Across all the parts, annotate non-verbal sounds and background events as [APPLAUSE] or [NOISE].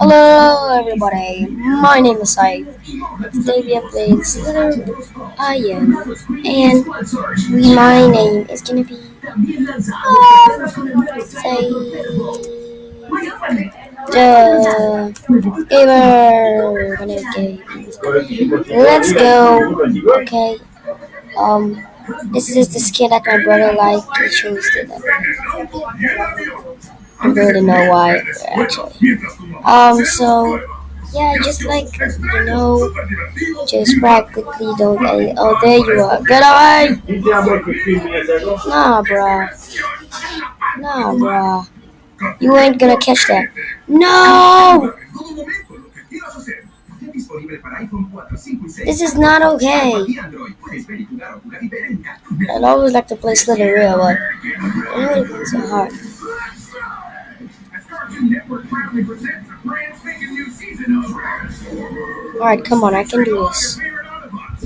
Hello everybody, my name is Saif. Today we have played Slither and my name is gonna be say the gamer name. Let's go. Okay. Um this is the skin that my brother liked. He chose it. I really know why actually. Um, so yeah, just like you know, just practically don't. Oh, there you are. Get away! Nah, bruh. Nah, bruh. You ain't gonna catch that. No! This is not okay. I'd always like to play Slither Real, but it really so hard. Alright, come on, I can do this.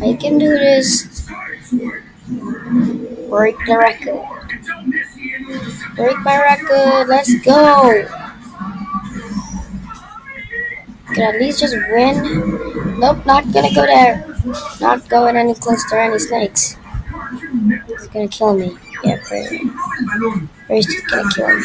I can do this. Break the record. Break my record. Let's go. Can at least just win? Nope, not gonna go there. Not going any close to any snakes. He's gonna kill me. Yeah, pretty. He's just gonna kill me.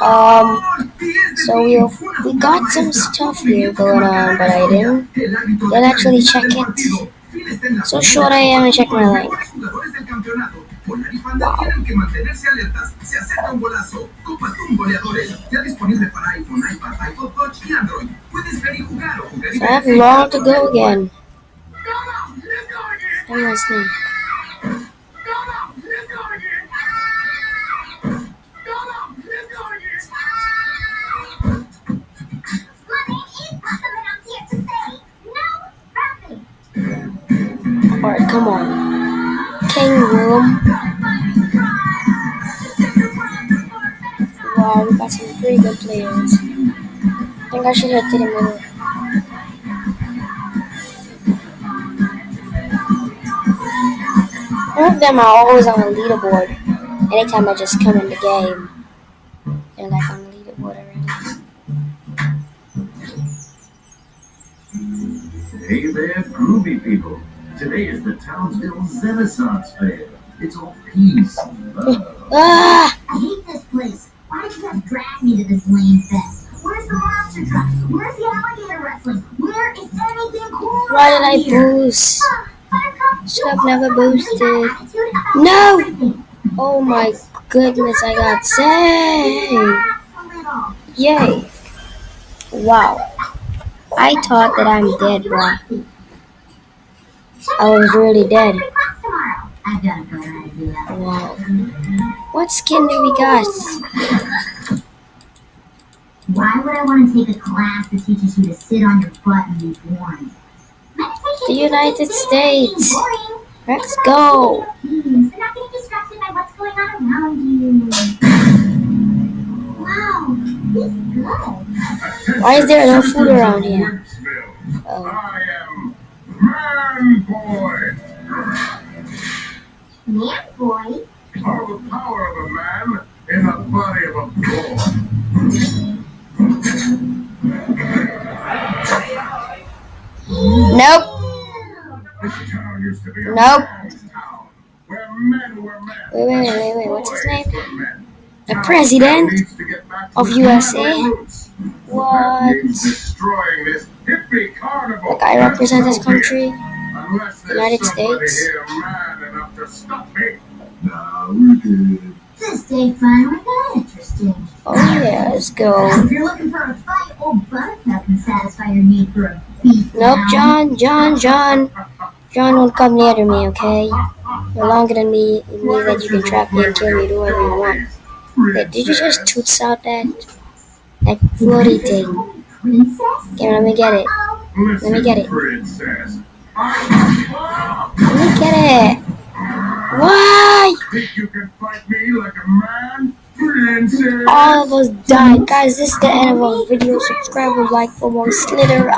Um, so we we got some stuff here going on, but I didn't didn't actually check it. So short I am and check my link. Wow. So I have long to go again. And my Alright, come on. King room. Wow, we got some pretty good players. I think I should head to the middle. One of them are always on the leaderboard. Anytime I just come in the game, they're like on the leaderboard already. Hey there, groovy people. Today is the Townsville Renaissance Fair. It's all peace and love. [LAUGHS] Ah! I hate this place. Why did you have to drag me to this lame fest? Where's the monster truck? Where's the alligator wrestling? Where is anything cool? Why did I here? boost? Ah, Buttercup, Should you have never boosted. have attitude about No! Oh my goodness, I got saved! Relax a little. Yay! Wow. I thought that I'm dead, bruh. I was really dead. Class tomorrow. I've got a good idea. Wow. What skin do we got? Why would I want to take a class that teaches you to sit on your butt and be boring? The United States. Let's go! Please, you're not getting distracted by what's going on around you. Wow. Why is there no food around here? Man Boy. Man boy. All the power of a man in the body of a boy. Nope. This town used to be a Nope. town, where men were men. Wait, wait, wait, wait, wait. What's his name? The president that needs to get back to of USA? carnival roots. That What? Like I represent this country? United States? here man enough to stop me. No, we did. This day finally got interesting. Oh yeah, let's go. If you're looking for a fight, old Buttercup can satisfy your need for a beat Nope. John, John, John. John, won't come near to me, okay? You're longer than me. It means that you can trap me and kill me, do whatever you want. Wait, did you just toots out that that floaty thing? Okay, let me get it. Listen, me get it. Princess. Let me get it. Why? Think you can fight me like a man? Princess. All of us died. Guys, this is the end of our video. Subscribe, and like for more Slither.